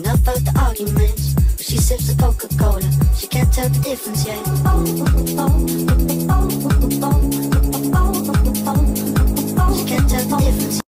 Enough of the arguments. When she sips the Coca Cola, she can't tell the difference yet. She can't tell the difference.